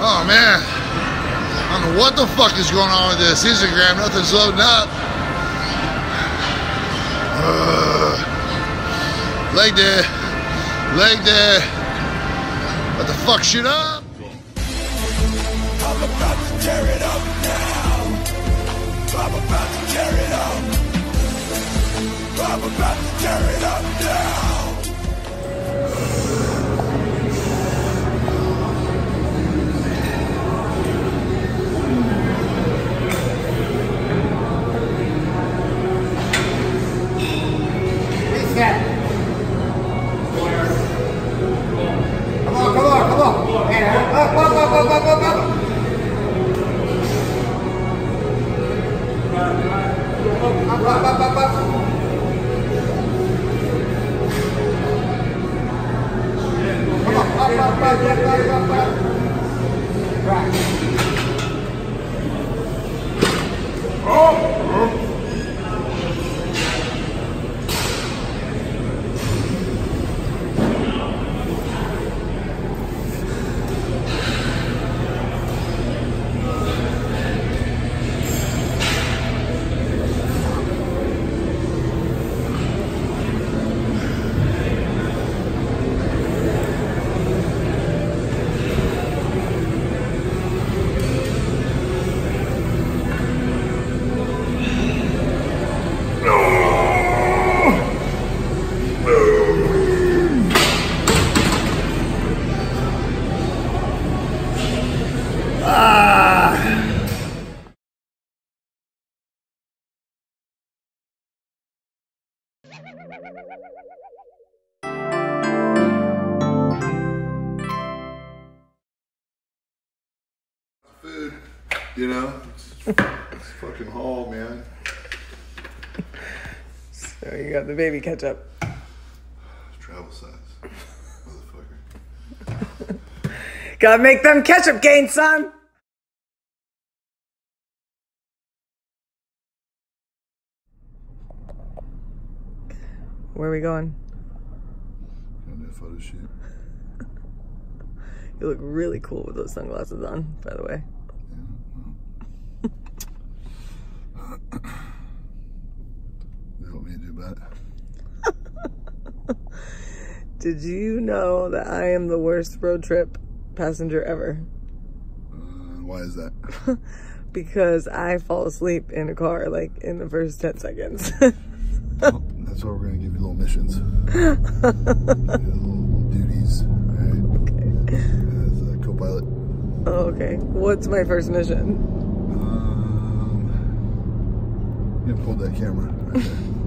Oh man. I don't know what the fuck is going on with this Instagram. Nothing's loading up. Uh, leg day. Leg day. What the fuck shit up? I'm about to tear it up now. I'm about to tear it up. I'm about to tear it up now. You know? It's fucking haul, man. So you got the baby ketchup. Travel size. Motherfucker. Gotta make them ketchup gains, son. Where are we going? Photo shoot. You look really cool with those sunglasses on, by the way. You want me to do that? Did you know that I am the worst road trip passenger ever? Uh, why is that? Because I fall asleep in a car like in the first 10 seconds. Well, that's why we're gonna give you little missions. Little duties. Alright. As a co-pilot. oh, okay. What's my first mission? Um, you pulled that camera right there. Hold it.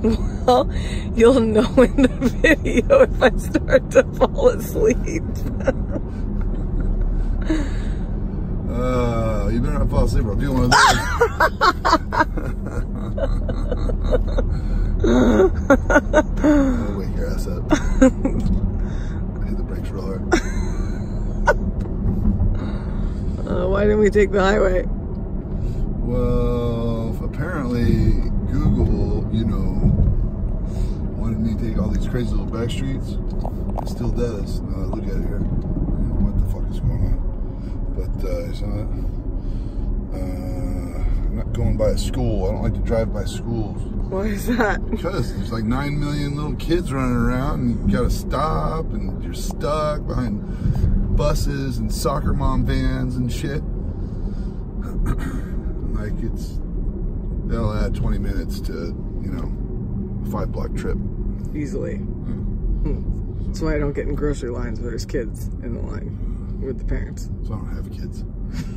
Well, you'll know in the video if I start to fall asleep. Uh, you better not fall asleep or I'll do one of those. wake your ass up. I hit the brakes real hard. Uh, why didn't we take the highway? Well, apparently Google, you know, wanted me to take all these crazy little back streets. It still does. Now that I look at it here. What the fuck is going on? But uh, it's not. Uh, I'm not going by a school. I don't like to drive by schools Why is that? because there's like nine million little kids running around, and you gotta stop, and you're stuck behind buses and soccer mom vans and shit. like it's that'll add 20 minutes to you know a five block trip. Easily. Hmm. That's why I don't get in grocery lines where there's kids in the line with the parents. So I don't have kids.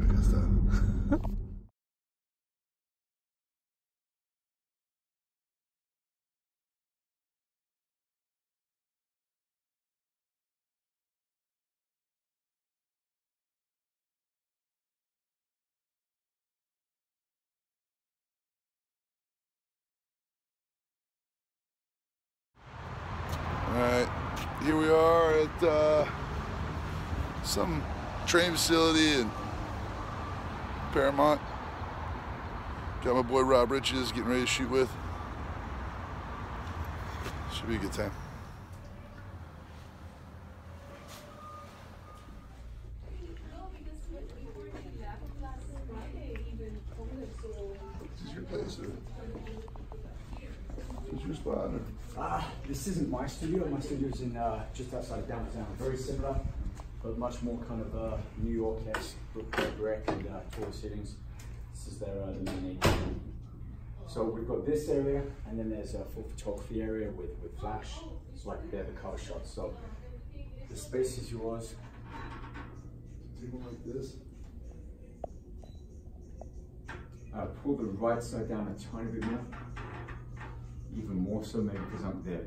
I guess that. Here we are at uh, some train facility in Paramount. Got my boy Rob Riches getting ready to shoot with. Should be a good time. spot? Or? Ah, this isn't my studio. My studio's in uh, just outside of downtown. Very similar, but much more kind of uh, New York-esque brick, brick and uh, tall ceilings. This is their uh, the main. So we've got this area, and then there's a full photography area with, with flash. It's like they're the cover shots. So the space is yours. One like this. Uh, pull the right side down a tiny bit more. Even more so, maybe because I'm there.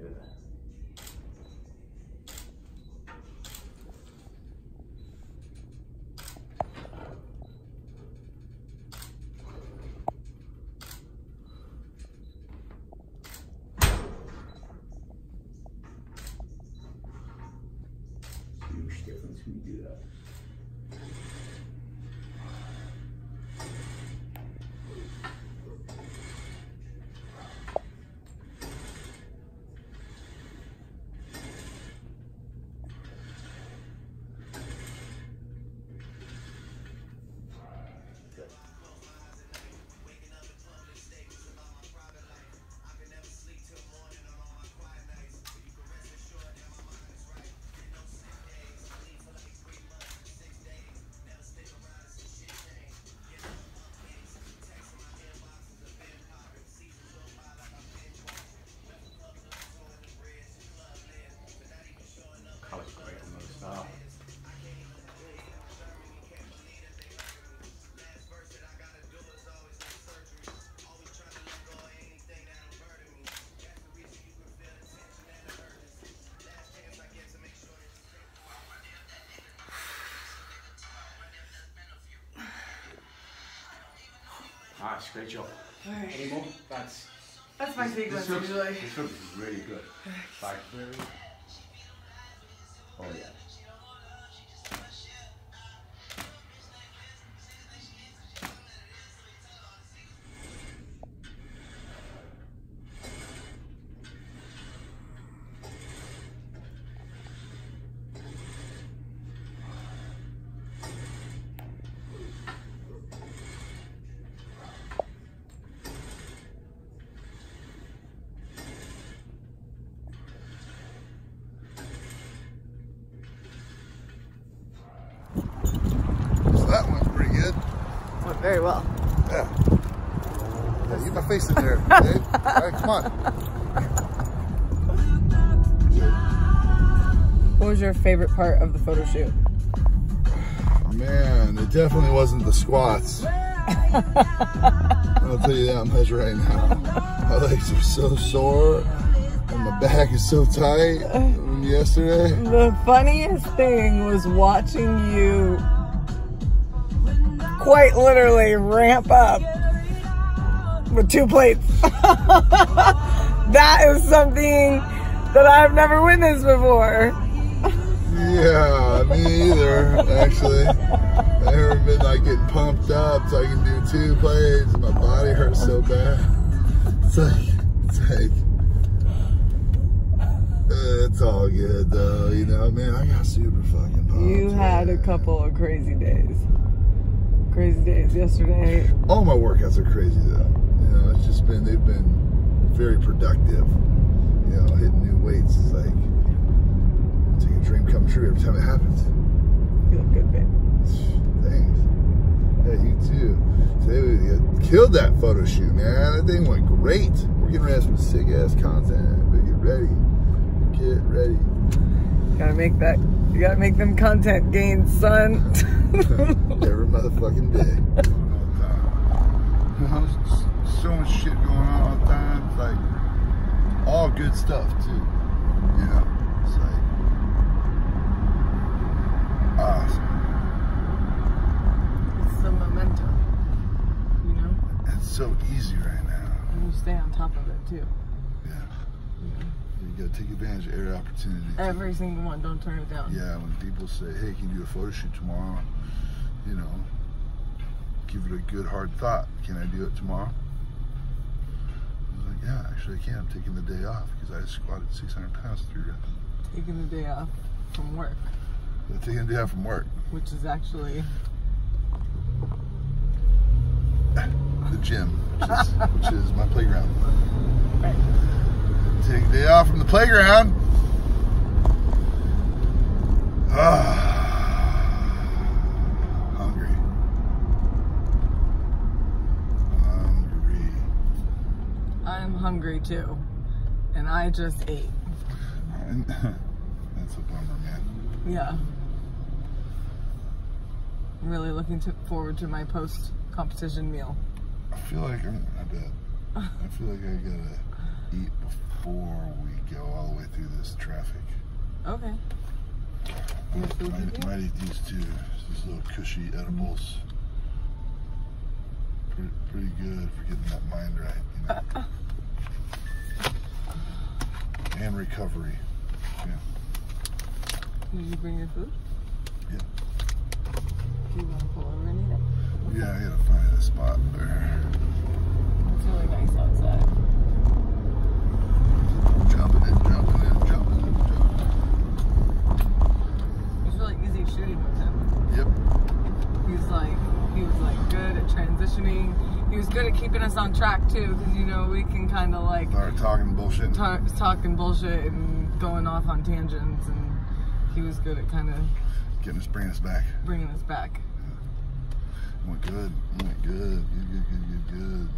Nice, great job. Any more? That's That's my this looks, usually. This looks really good. Like very. Very well. Yeah. Yeah, get my face in there, Dave. All right, come on. What was your favorite part of the photo shoot? Man, it definitely wasn't the squats. I'll tell you that much right now. My legs are so sore and my back is so tight from yesterday. The funniest thing was watching you quite literally ramp up with two plates. that is something that I've never witnessed before. Yeah, me either, actually. I've never been like getting pumped up so I can do two plates. my body hurts so bad. It's like, it's like, uh, it's all good though, you know, man, I got super fucking pumped. You had a couple of crazy days. Crazy days yesterday. all my workouts are crazy though. You know, it's just been they've been very productive. You know, hitting new weights is like it's like a dream come true every time it happens. You look good, babe. Thanks. Yeah, you too. Today we killed that photo shoot, man. That thing went great. We're getting ready for some sick ass content. But get ready. Get ready. Gotta make that. You gotta make them content gains, son. Every motherfucking day. so much shit going on all the time. It's like all good stuff too. You know, it's like awesome. it's the momentum. You know? It's so easy right now. And you stay on top of it too. Yeah. You gotta take advantage of every opportunity. Every single one. Don't turn it down. Yeah, when people say, "Hey, can you do a photo shoot tomorrow?" You know, give it a good hard thought. Can I do it tomorrow? I was like, "Yeah, actually, I can. I'm taking the day off because I squatted 600 pounds through it. Taking the day off from work, taking the day off from work. which is actually The gym, which is, which is my playground. right. Take a day off from the playground. Ah, hungry. Hungry. I'm hungry too. And I just ate. And that's a bummer, man. Yeah. Really looking to, forward to my post competition meal. I feel like I'm, I bet. I feel like I gotta eat before we go all the way through this traffic. Okay. Might, might eat these two, these little cushy edibles. Pretty, pretty good for getting that mind right, you know. and recovery. Yeah. Did you bring your food? Yeah. Do you want to pull over and eat it? Yeah, I gotta find a spot there. It's really nice outside. Jumping in, jumping in, jumping in, jumping It's really easy shooting with him. Yep. He's like, he was like good at transitioning. He was good at keeping us on track too, because you know we can kind of like Start talking bullshit. tar- talking bullshit and going off on tangents, and he was good at kind of Getting us, bringing us back. bringing us back. Went good. Went good. Good, good, good, good, good.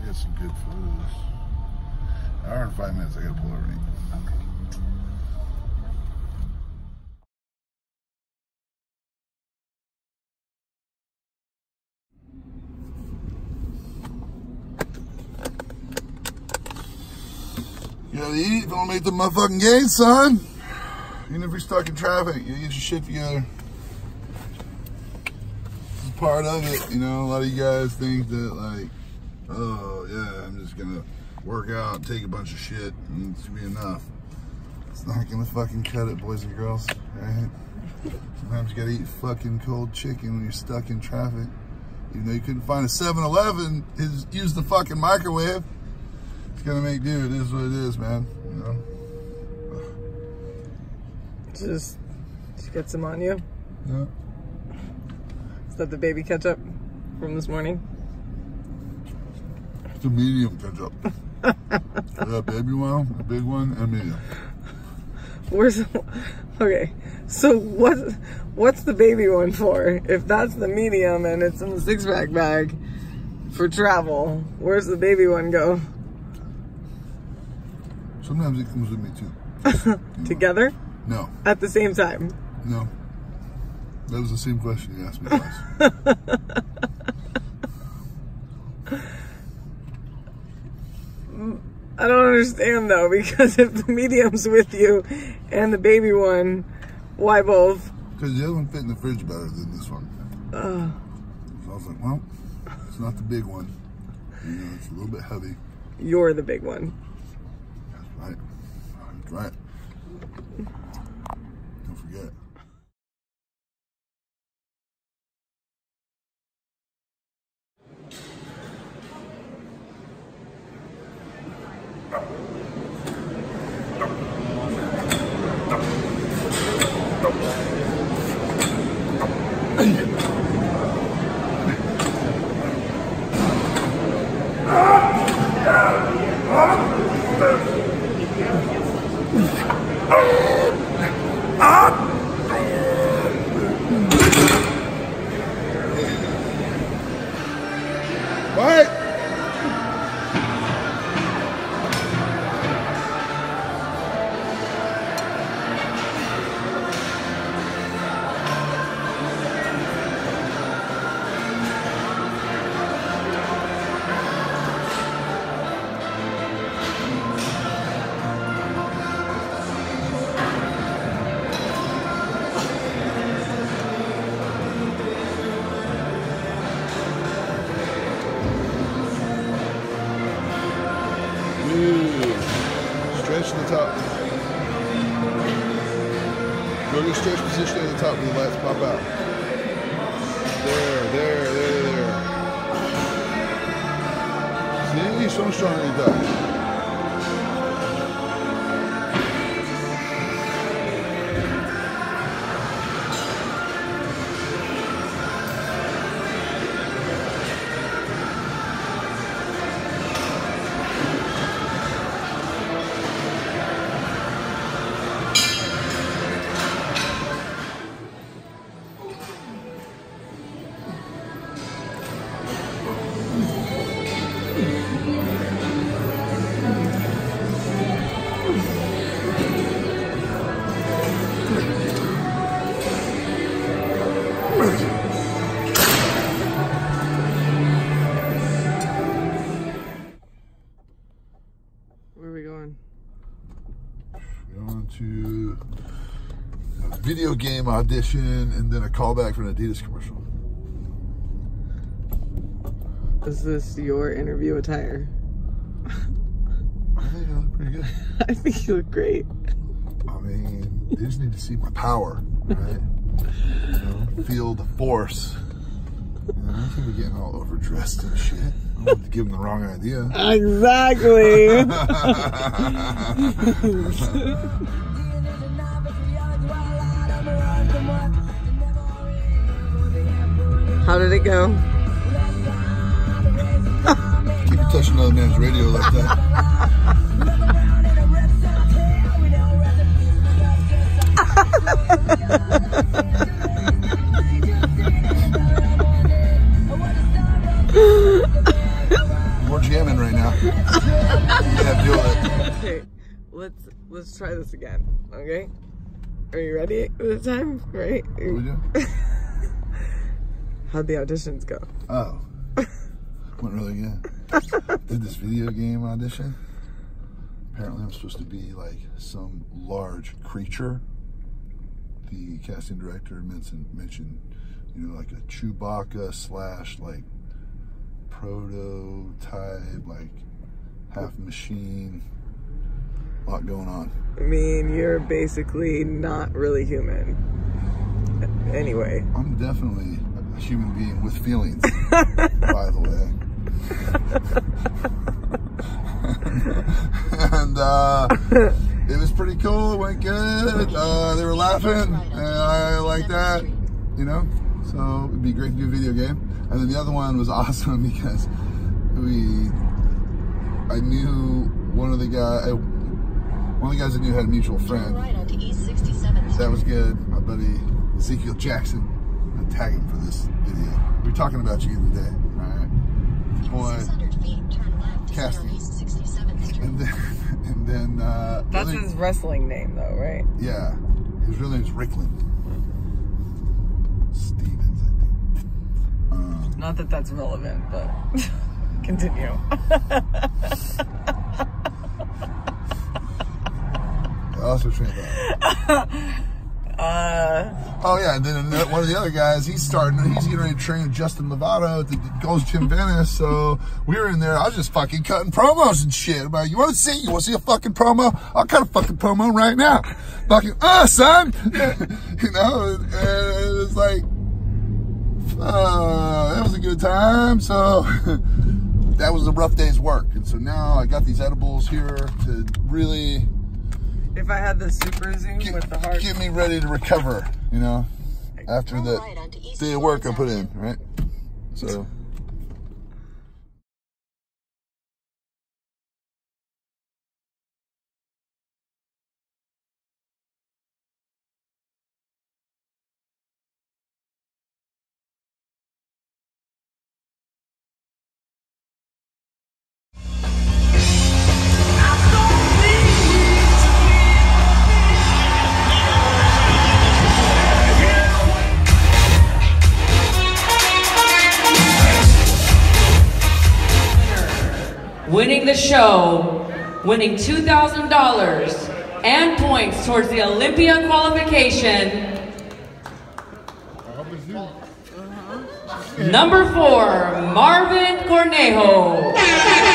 We had some good food. Hour and five minutes. I gotta pull over and eat. You gotta eat. Don't make the motherfucking game, son. Even if you're stuck in traffic, you get your shit together. This is part of it, you know. A lot of you guys think that, like, oh yeah, I'm just gonna work out, take a bunch of shit, and it's gonna be enough. It's not gonna fucking cut it, boys and girls. Right? Sometimes you gotta eat fucking cold chicken when you're stuck in traffic. Even though you couldn't find a 7-Eleven, use the fucking microwave. It's gonna make do. It is what it is, man. You know. Just, just get some on you. Yeah. Is that the baby ketchup from this morning? It's a medium ketchup. Yeah, baby one, a big one, and medium. Where's okay? So what? What's the baby one for? If that's the medium and it's in the six pack bag for travel, where's the baby one go? Sometimes it comes with me too. Together No, at the same time. no. That was the same question you asked me twice. I don't understand though because if the medium's with you and the baby one, why both? Because the other one fit in the fridge better than this one. So I was like, well, it's not the big one. You know, it's a little bit heavy. You're the big one. That's right. That's right. Stretch to the top. Go to stretch position at the top the lights pop out. There, there, there, there. See? So strong at. Game audition, and then a callback for an Adidas commercial. Is this your interview attire? I think I look pretty good. I think you look great. I mean, they just need to see my power, right? You know, feel the force. You know, I think we're getting all overdressed and shit. I don't want to give them the wrong idea. Exactly. How did it go? You touching another man's radio like that. We're jamming right now. Yeah, do it. Okay, let's let's try this again. Okay, are you ready this time? Right? What we do? How'd the auditions go? Oh. Went really good. Did this video game audition. Apparently, I'm supposed to be like some large creature. The casting director mentioned, mentioned you know, like a Chewbacca slash like prototype, like half machine. A lot going on. I mean, you're basically not really human. Anyway, I'm definitely human being with feelings, by the way. and uh, it was pretty cool. It went good. Uh, they were laughing, and I like that. You know, so it'd be great to do a video game. And then the other one was awesome because we, I knew one of the guy, one of the guys I knew had a mutual friend. Right onto East 67th That was good. My buddy Ezekiel Jackson. I tag him for this video. We are talking about you the other day. All right. Boy. 600 feet, turn left to Casting. stay on East 67th Street. And then, and then, uh, that's really- his wrestling name, though, right? yeah. His real name's Rycklon. Stephens, I think. Um, Not that that's relevant, but continue. I also trained that. Uh, Oh yeah, and then one of the other guys, he's starting. He's getting ready to train Justin Lovato at the Gold's Gym Venice. So we were in there. I was just fucking cutting promos and shit. I'm like, you want to see? You want to see a fucking promo? I'll cut a fucking promo right now. Fucking, uh, son. you know, and it was like, uh, that was a good time. So that was a rough day's work. And so now I got these edibles here to really if I had the super zoom get, with the heart, get me ready to recover. You know, after Turn that right day of work I put in, right? So. The show, winning $2,000 and points towards the Olympia qualification. Number four, Marvin Cornejo.